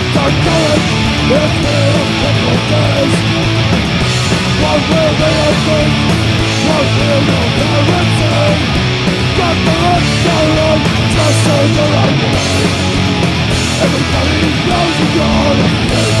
What's our colors? It's been a couple days What will they all think? What will your parents say? Got the lights just so the right way Everybody knows you're